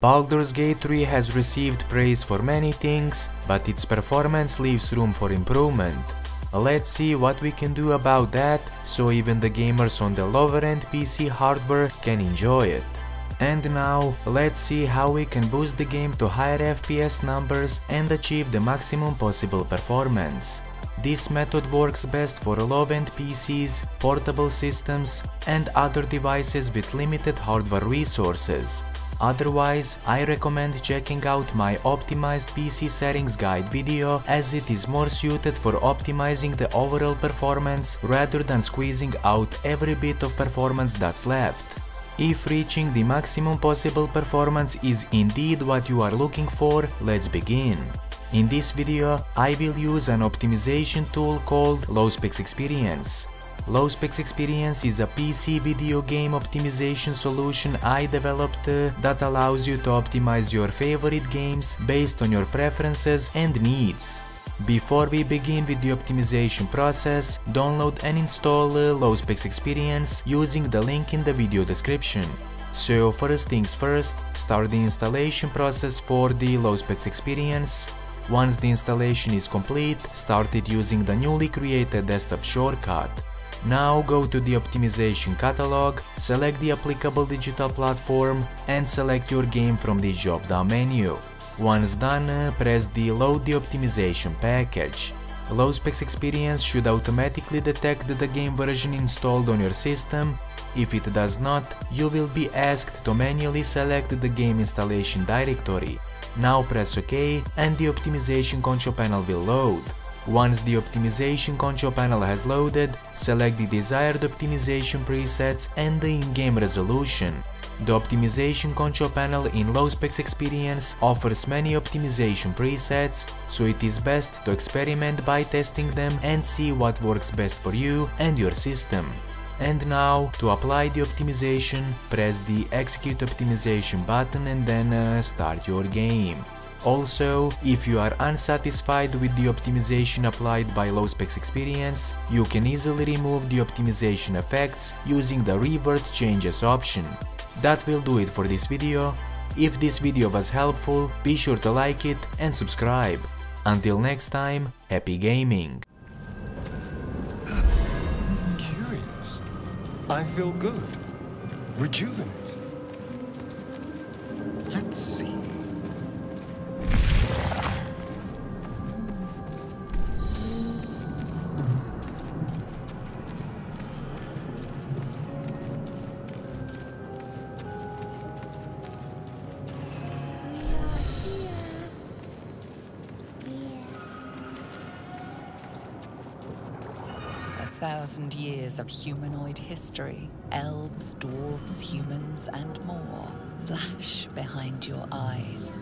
Baldur's Gate 3 has received praise for many things, but its performance leaves room for improvement. Let's see what we can do about that, so even the gamers on the lower end PC hardware can enjoy it. And now, let's see how we can boost the game to higher FPS numbers and achieve the maximum possible performance. This method works best for low-end PCs, portable systems and other devices with limited hardware resources. Otherwise, I recommend checking out my optimized PC settings guide video as it is more suited for optimizing the overall performance rather than squeezing out every bit of performance that's left. If reaching the maximum possible performance is indeed what you are looking for, let's begin. In this video, I will use an optimization tool called LowSpecs Experience. LowSpecs Experience is a PC video game optimization solution I developed that allows you to optimize your favorite games based on your preferences and needs. Before we begin with the optimization process, download and install LowSpecs Experience using the link in the video description. So first things first, start the installation process for the LowSpecs Experience. Once the installation is complete, start it using the newly created desktop shortcut. Now go to the optimization catalog, select the applicable digital platform and select your game from the drop-down menu. Once done, press the load the optimization package. LowSpecs Experience should automatically detect the game version installed on your system. If it does not, you will be asked to manually select the game installation directory. Now press OK and the optimization control panel will load. Once the optimization control panel has loaded, select the desired optimization presets and the in-game resolution. The optimization control panel in LowSpecs Experience offers many optimization presets, so it is best to experiment by testing them and see what works best for you and your system. And now, to apply the optimization, press the execute optimization button and then uh, start your game. Also, if you are unsatisfied with the optimization applied by LowSpecs Experience, you can easily remove the optimization effects using the revert changes option. That will do it for this video. If this video was helpful, be sure to like it and subscribe. Until next time, happy gaming! Curious. I feel good. Rejuvenate. 3,000 years of humanoid history, elves, dwarves, humans, and more, flash behind your eyes.